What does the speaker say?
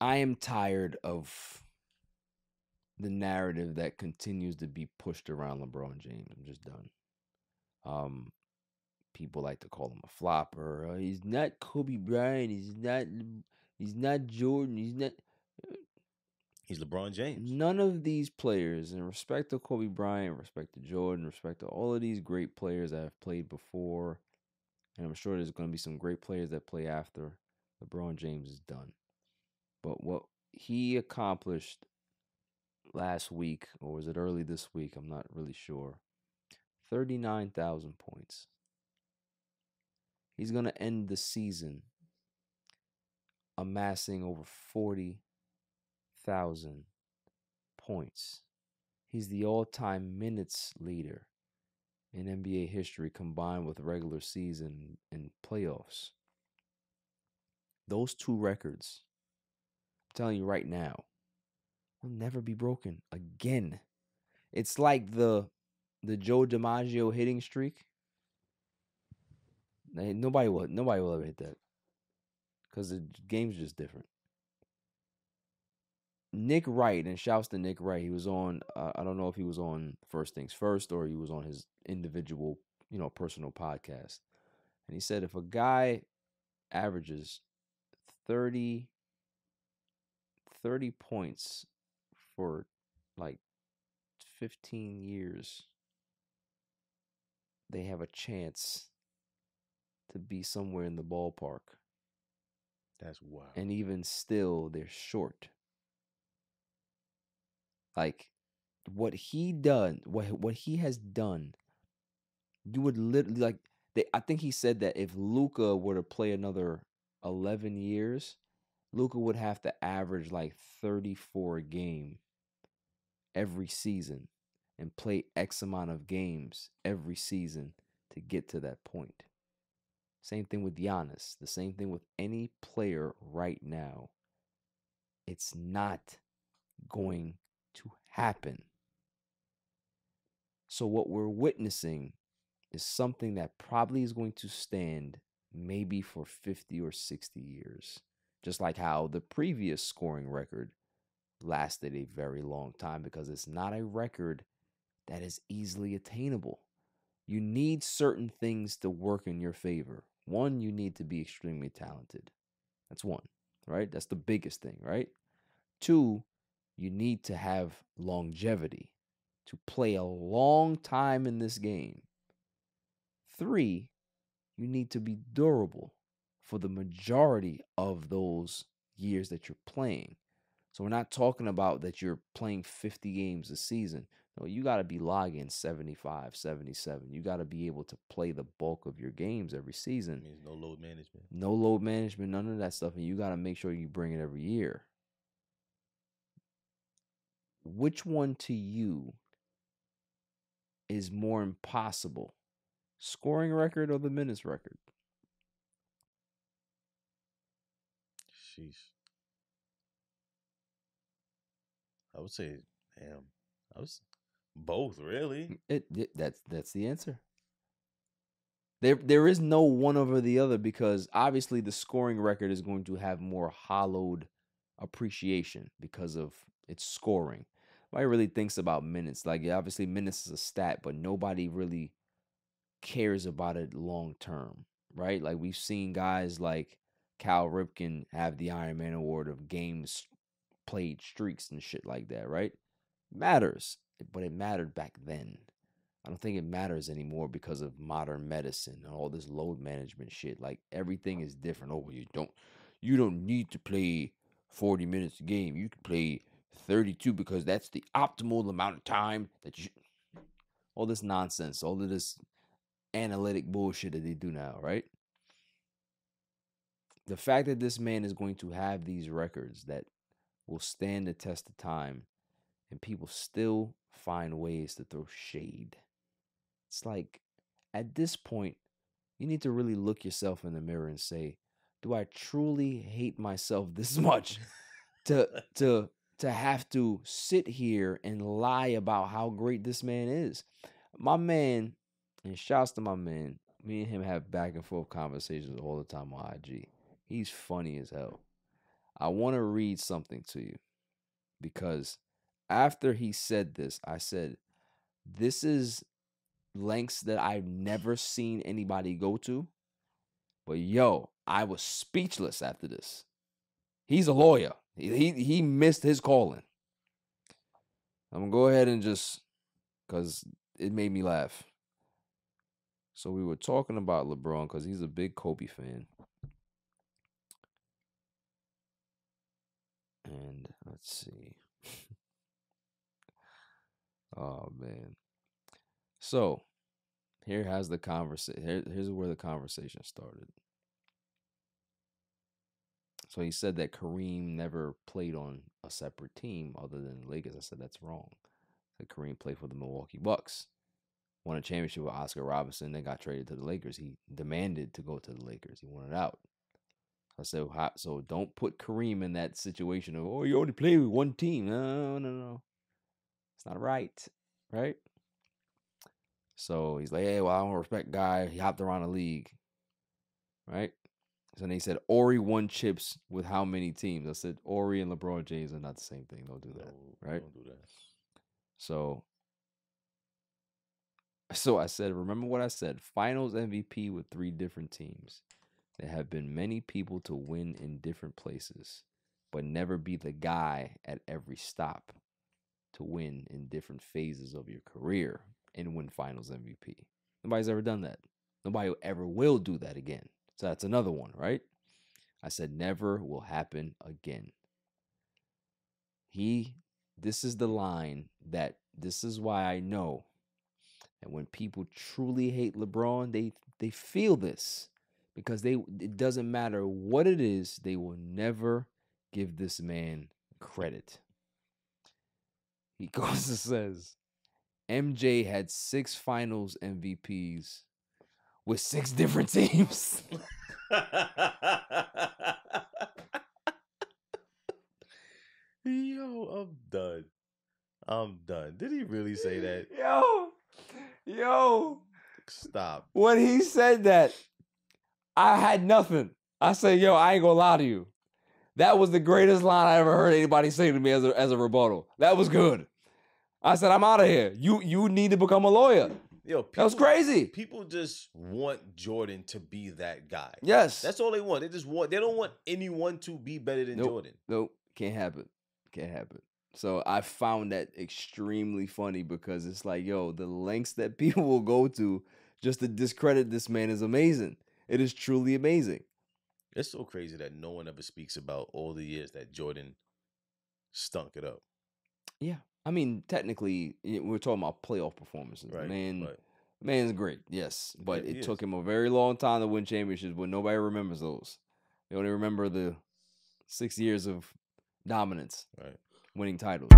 I am tired of the narrative that continues to be pushed around LeBron James. I'm just done. Um, people like to call him a flopper. Uh, he's not Kobe Bryant. He's not. He's not Jordan. He's not. He's LeBron James. None of these players, in respect to Kobe Bryant, respect to Jordan, respect to all of these great players that have played before, and I'm sure there's going to be some great players that play after LeBron James is done. But what he accomplished last week, or was it early this week? I'm not really sure. 39,000 points. He's going to end the season amassing over 40,000 points. He's the all time minutes leader in NBA history combined with regular season and playoffs. Those two records, telling you right now, will never be broken again. It's like the the Joe DiMaggio hitting streak. Nobody will nobody will ever hit that. Because the game's just different. Nick Wright, and shouts to Nick Wright. He was on. Uh, I don't know if he was on First Things First or he was on his individual, you know, personal podcast. And he said if a guy averages 30, 30 points for like 15 years, they have a chance to be somewhere in the ballpark. That's wild. And even still, they're short. Like what he done, what what he has done, you would literally like. They, I think he said that if Luka were to play another eleven years, Luka would have to average like thirty four a game every season and play X amount of games every season to get to that point. Same thing with Giannis. The same thing with any player right now. It's not going to happen. So, what we're witnessing is something that probably is going to stand maybe for 50 or 60 years. Just like how the previous scoring record lasted a very long time because it's not a record that is easily attainable. You need certain things to work in your favor. One, you need to be extremely talented. That's one, right? That's the biggest thing, right? Two, you need to have longevity to play a long time in this game. Three, you need to be durable for the majority of those years that you're playing. So we're not talking about that you're playing 50 games a season. No, you got to be logging 75, 77. You got to be able to play the bulk of your games every season. means no load management. No load management, none of that stuff. And you got to make sure you bring it every year. Which one to you is more impossible? Scoring record or the minutes record? Sheesh. I would say, damn. I was both, really. It, it that's that's the answer. There there is no one over the other because obviously the scoring record is going to have more hollowed appreciation because of its scoring. Nobody really thinks about minutes. Like obviously minutes is a stat, but nobody really cares about it long term, right? Like we've seen guys like Cal Ripken have the Iron Man award of games played streaks and shit like that, right? Matters, but it mattered back then. I don't think it matters anymore because of modern medicine and all this load management shit. Like everything is different. Oh, you don't you don't need to play 40 minutes a game. You can play 32 because that's the optimal amount of time that you all this nonsense, all of this analytic bullshit that they do now, right? The fact that this man is going to have these records that will stand the test of time and people still find ways to throw shade. It's like at this point, you need to really look yourself in the mirror and say, do I truly hate myself this much to to to have to sit here and lie about how great this man is? My man, and shouts to my man, me and him have back and forth conversations all the time on IG. He's funny as hell. I want to read something to you because after he said this, I said, This is lengths that I've never seen anybody go to. But yo, I was speechless after this. He's a lawyer. He he, he missed his calling. I'm gonna go ahead and just because it made me laugh. So we were talking about LeBron because he's a big Kobe fan. And let's see. oh man. So here has the conversation. Here, here's where the conversation started. So he said that Kareem never played on a separate team other than the Lakers. I said that's wrong. That Kareem played for the Milwaukee Bucks, won a championship with Oscar Robertson, then got traded to the Lakers. He demanded to go to the Lakers. He wanted out. I said, so don't put Kareem in that situation of, oh, you only play with one team. No, no, no. It's not right. Right? So he's like, hey, well, I don't respect guy. He hopped around the league. Right? So then he said, Horry won chips with how many teams? I said, Horry and LeBron James are not the same thing. Don't do that. No, right? Don't do that. So so I said, remember what I said? Finals MVP with three different teams. There have been many people to win in different places, but never be the guy at every stop to win in different phases of your career and win finals MVP. Nobody's ever done that. Nobody ever will do that again. So that's another one, right? I said never will happen again. He this is the line that this is why I know that when people truly hate LeBron, they they feel this because they it doesn't matter what it is, they will never give this man credit. He goes and says MJ had six finals MVPs with six different teams. Yo, I'm done. I'm done. Did he really say that? Yo, yo. Stop. When he said that, I had nothing. I said, yo, I ain't gonna lie to you. That was the greatest line I ever heard anybody say to me as a, as a rebuttal. That was good. I said, I'm out of here. You you need to become a lawyer. Yo, That was crazy. People just want Jordan to be that guy. Yes. That's all they want. They just want. They don't want anyone to be better than Nope. Jordan. Nope, can't happen. Can't happen. So I found that extremely funny because it's like, yo, the lengths that people will go to just to discredit this man is amazing. It is truly amazing. It's so crazy that no one ever speaks about all the years that Jordan stunk it up. Yeah. I mean, technically, we're talking about playoff performances. Right. Man, but man's great, yes. But Yeah, it took is. him a very long time to win championships, but nobody remembers those. They only remember the six years of dominance, right. winning titles.